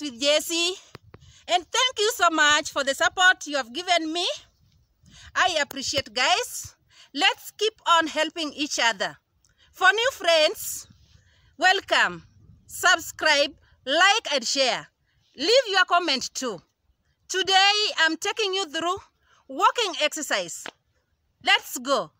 With Jecy, And thank you so much for the support you have given me. I appreciate guys. Let's keep on helping each other. For new friends, welcome. Subscribe, like and share. Leave your comment too. Today I'm taking you through walking exercise. Let's go.